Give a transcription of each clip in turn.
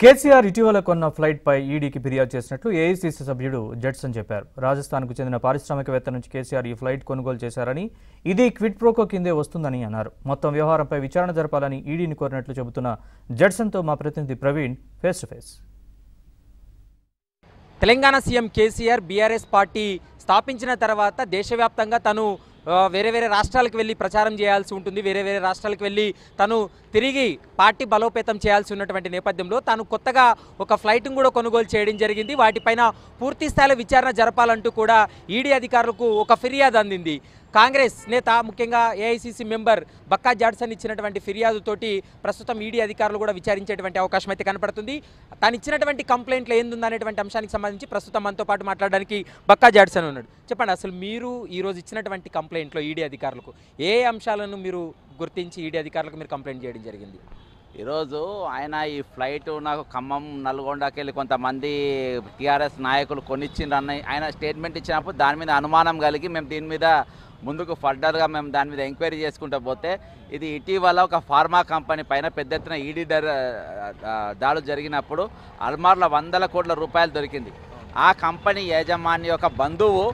కేసీఆర్ ఇటీవల కొన్న ఫ్లైట్పై ఈడీకి ఫిర్యాదు చేసినట్లు ఏఐసీసీ సభ్యుడు జడ్సన్ చెప్పారు. రాజస్థాన్కు చెందిన పారిశ్రామికవేత్త నుంచి కేసీఆర్ ఈ ఫ్లైట్ కొనుగోలు చేశారని ఇది క్విట్ ప్రోకో కిందే వస్తుందని అన్నారు. మొత్తం వ్యవహారంపై విచారణ జరపాలని ఈడీని కోరినట్లు చెబుతున్న జడ్సన్తో మా ప్రతినిధి Praveen face to face. Telangana CM KCR BRS party స్థాపించిన తర్వాత దేశవ్యాప్తంగా తను వేరే వేరే రాష్ట్రాలకు వెళ్ళి ప్రచారం చేయాల్సి ఉంటుంది. వేరే వేరే రాష్ట్రాలకు వెళ్ళి తను తిరిగి పార్టీ బలోపేతం చేయాల్సి ఉన్నటువంటి నేపథ్యంలో తాను కొత్తగా ఒక ఫ్లైట్ను కూడా కొనుగోలు చేయడం జరిగింది. వాటిపైన పూర్తి స్థాయిలో విచారణ జరపాలంటూ కూడా ఈడీ అధికారులకు ఒక ఫిర్యాదు అందింది. కాంగ్రెస్ నేత ముఖ్యంగా ఏఐసీసీ మెంబర్ బక్కా జాడ్సన్ ఇచ్చినటువంటి ఫిర్యాదుతోటి ప్రస్తుతం ఈడీ అధికారులు కూడా విచారించేటువంటి అవకాశం అయితే కనపడుతుంది. తాను ఇచ్చినటువంటి కంప్లైంట్లు ఏందుందనేటువంటి అంశానికి సంబంధించి ప్రస్తుతం మనతో పాటు మాట్లాడడానికి బక్కా జాడ్సన్ ఉన్నాడు. చెప్పండి అసలు మీరు ఈరోజు ఇచ్చినటువంటి కంప్లైంట్లో ఈడీ అధికారులకు ఏ అంశాలను మీరు గుర్తించి ఈడీ అధికారులకు మీరు కంప్లైంట్ చేయడం జరిగింది? ఈరోజు ఆయన ఈ ఫ్లైట్ నాకు ఖమ్మం నల్గొండకి వెళ్ళి కొంతమంది టీఆర్ఎస్ నాయకులు కొనిచ్చిండ్రు అన్న ఆయన స్టేట్మెంట్ ఇచ్చినప్పుడు దాని మీద అనుమానం కలిగి మేము దీని మీద ముందుకు ఫర్దర్గా మేము దాని మీద ఎంక్వైరీ చేసుకుంటూ పోతే ఇది ఇటీవల ఒక ఫార్మా కంపెనీ పైన పెద్ద ఎత్తున ఈడీ దాడులు జరిగినప్పుడు అల్మార్ల వందల కోట్ల రూపాయలు దొరికింది. ఆ కంపెనీ యాజమాన్య యొక్క బంధువు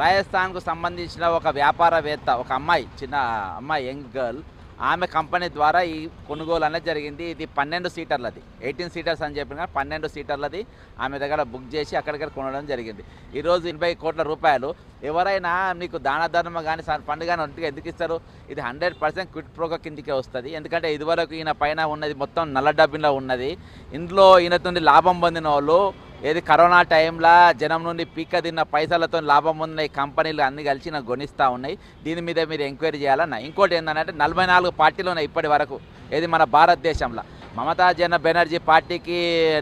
రాజస్థాన్కు సంబంధించిన ఒక వ్యాపారవేత్త ఒక అమ్మాయి చిన్న అమ్మాయి యంగ్ గర్ల్ ఆమె కంపెనీ ద్వారా ఈ కొనుగోలు అనేది జరిగింది. ఇది పన్నెండు సీటర్లది. ఎయిటీన్ సీటర్స్ అని చెప్పిన పన్నెండు సీటర్లది ఆమె దగ్గర బుక్ చేసి అక్కడిక్కడ కొనడం జరిగింది. ఈరోజు ఎనభై కోట్ల రూపాయలు ఎవరైనా మీకు దాన ధర్మ కానీ పండుగ కానీ ఒంటిగా ఎందుకు ఇస్తారు? ఇది హండ్రెడ్ పర్సెంట్ క్విట్ ప్రోకో కిందికే వస్తుంది. ఎందుకంటే ఇదివరకు ఈయన పైన ఉన్నది మొత్తం నల్ల డబ్బిలో ఉన్నది. ఇందులో ఈయన లాభం పొందిన వాళ్ళు ఏది కరోనా టైంలో జనం నుండి పీక తిన్న పైసలతో లాభం ఉన్న ఈ కంపెనీలు అన్ని కలిసి నాకు గొనిస్తూ ఉన్నాయి. దీని మీద మీరు ఎంక్వైరీ చేయాలన్న. ఇంకోటి ఏంటంటే నలభై నాలుగు పార్టీలు ఉన్నాయి ఇప్పటి వరకు. ఏది మన భారతదేశంలో. మమతా జన బెనర్జీ పార్టీకి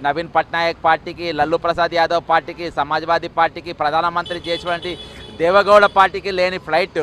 నవీన్ పట్నాయక్ పార్టీకి లల్లు ప్రసాద్ యాదవ్ పార్టీకి సమాజ్వాదీ పార్టీకి ప్రధానమంత్రి చేసినటువంటి దేవగౌడ పార్టీకి లేని ఫ్లైట్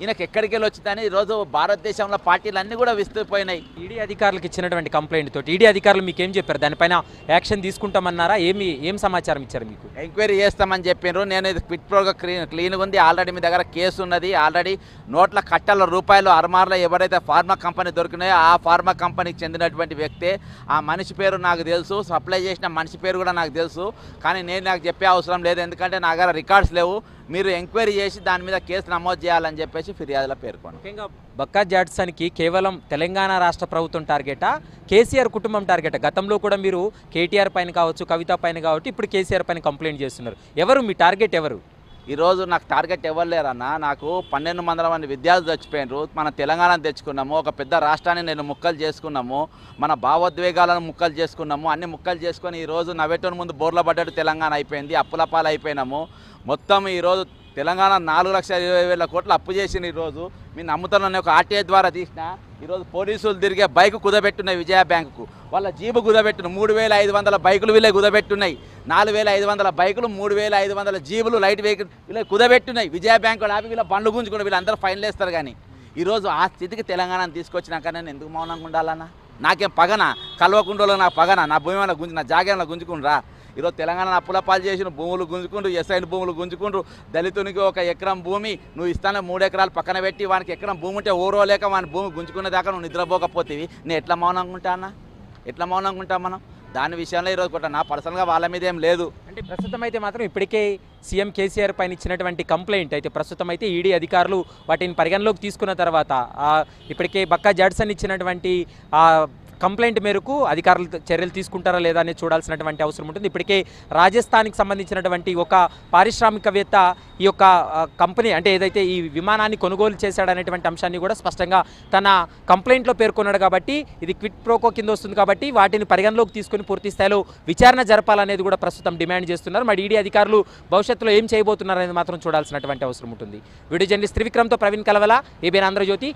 ఈయనకి ఎక్కడికి వెళ్ళి వచ్చిందని ఈరోజు భారతదేశంలో పార్టీలు అన్నీ కూడా విస్తుపోయినాయి. ఈడీ అధికారులకు ఇచ్చినటువంటి కంప్లైంట్ తోటి ఈడీ అధికారులు మీకు ఏం చెప్పారు? దానిపైన యాక్షన్ తీసుకుంటామన్నారా? ఏమి ఏం సమాచారం ఇచ్చారు మీకు? ఎంక్వైరీ చేస్తామని చెప్పిండ్రు నేను ఇది క్విట్ ప్రోగా క్లీన్ క్లీన్గా ఉంది. ఆల్రెడీ మీ దగ్గర కేసు ఉన్నది. ఆల్రెడీ నోట్ల కట్టల రూపాయలు అర్మార్లో ఎవరైతే ఫార్మా కంపెనీ దొరికినాయో ఆ ఫార్మా కంపెనీకి చెందినటువంటి వ్యక్తే ఆ మనిషి పేరు నాకు తెలుసు. సప్లై చేసిన మనిషి పేరు కూడా నాకు తెలుసు. కానీ నేను నాకు చెప్పే అవసరం లేదు. ఎందుకంటే నా దగ్గర రికార్డ్స్ లేవు. మీరు ఎంక్వైరీ చేసి దాని మీద కేసు నమోదు చేయాలని చెప్పేసి ఫిర్యాదులో పేర్కొన్నాను ముఖ్యంగా బక్కా జాడ్సన్కి కేవలం తెలంగాణ రాష్ట్ర ప్రభుత్వం టార్గెటా కేసీఆర్ కుటుంబం టార్గెటా గతంలో కూడా మీరు కేటీఆర్ పైన కావచ్చు కవిత పైన కావచ్చు ఇప్పుడు కేసీఆర్ పైన కంప్లైంట్ చేస్తున్నారు. ఎవరు మీ టార్గెట్ ఎవరు? ఈరోజు నాకు టార్గెట్ ఎవరు నాకు పన్నెండు వందల మంది విద్యార్థులు చచ్చిపోయినారు మన తెలంగాణ తెచ్చుకున్నాము ఒక పెద్ద రాష్ట్రాన్ని నేను ముక్కలు చేసుకున్నాము మన భావోద్వేగాలను ముక్కలు చేసుకున్నాము అన్ని ముక్కలు చేసుకొని ఈరోజు నవ్వెట్టని ముందు బోర్ల పడ్డట్టు తెలంగాణ అయిపోయింది అప్పుల పాలు అయిపోయినాము మొత్తం ఈరోజు తెలంగాణ నాలుగు లక్షల ఇరవై వేల కోట్లు అప్పు చేసింది ఈరోజు. మీరు నమ్ముతానని ఒక ఆర్టీఐ ద్వారా తీసిన. ఈరోజు పోలీసులు తిరిగే బైక్ కుదబెట్టున్నాయి విజయ బ్యాంకుకు. వాళ్ళ జీబు కుదబెట్టును మూడు వేల ఐదు వందల బైకులు వీళ్ళే కుదబెట్టున్నాయి. నాలుగు వేల ఐదు వందల బైకులు మూడు వేల ఐదు వందల జీబులు లైట్ వెహికల్ వీళ్ళే కుదబెట్టున్నాయి. విజయ బ్యాంకు ఆపి వీళ్ళ బండ్లు గుంజుకుని వీళ్ళందరూ ఫైన్ వేస్తారు కానీ. ఈరోజు ఆ స్థితికి తెలంగాణను తీసుకొచ్చినాక నేను ఎందుకు మౌనంగా ఉండాలన్నా? నాకేం పగన? కల్వకుండలో నా పగన? నా భూమి ఏమైనా గుంజు నా జాగేమైనా గుంజుకుండ్రా? ఈరోజు తెలంగాణ అప్పుల పాలు చేసిన భూములు గుంజుకుంటూ ఎస్ఐన్ భూములు గుంజుకుంటూ దళితునికి ఒక ఎకరం భూమి నువ్వు ఇస్తానే మూడు ఎకరాలు పక్కన పెట్టి వానికి ఎకరం భూమి ఉంటే ఓరో లేక వాని భూమి గుంజుకునే దాకా నువ్వు నిద్రపోకపోతేవి. నేను ఎట్లా మౌనంగా ఉంటా అన్న? ఎట్లా మౌనంగా ఉంటాం మనం? దాని విషయంలో ఈరోజు కూడా నా పర్సనల్గా వాళ్ళ మీద ఏం లేదు. అంటే ప్రస్తుతం అయితే మాత్రం ఇప్పటికే సీఎం కేసీఆర్ పైన ఇచ్చినటువంటి కంప్లైంట్ అయితే ప్రస్తుతం అయితే ఈడీ అధికారులు వాటిని పరిగణలోకి తీసుకున్న తర్వాత ఇప్పటికే బక్కా జాడ్సన్ ఇచ్చినటువంటి కంప్లైంట్ మేరకు అధికారులు చర్యలు తీసుకుంటారా లేదా అనేది చూడాల్సినటువంటి అవసరం ఉంటుంది. ఇప్పటికే రాజస్థాన్కి సంబంధించినటువంటి ఒక పారిశ్రామికవేత్త ఈ యొక్క కంపెనీ అంటే ఏదైతే ఈ విమానాన్ని కొనుగోలు చేశాడనేటువంటి అంశాన్ని కూడా స్పష్టంగా తన కంప్లైంట్లో పేర్కొన్నాడు కాబట్టి ఇది క్విట్ ప్రోకో కింద వస్తుంది కాబట్టి వాటిని పరిగణలోకి తీసుకుని పూర్తి స్థాయిలో విచారణ జరపాలనేది కూడా ప్రస్తుతం డిమాండ్ చేస్తున్నారు. మరి ఈడీ అధికారులు భవిష్యత్తులో ఏం చేయబోతున్నారు అనేది మాత్రం చూడాల్సినటువంటి అవసరం ఉంటుంది. వీడియో జర్నలిస్ట్ త్రివిక్రమ్తో ప్రవీణ్ కలవల ఏబీఎన్ ఆంధ్రజ్యోతి.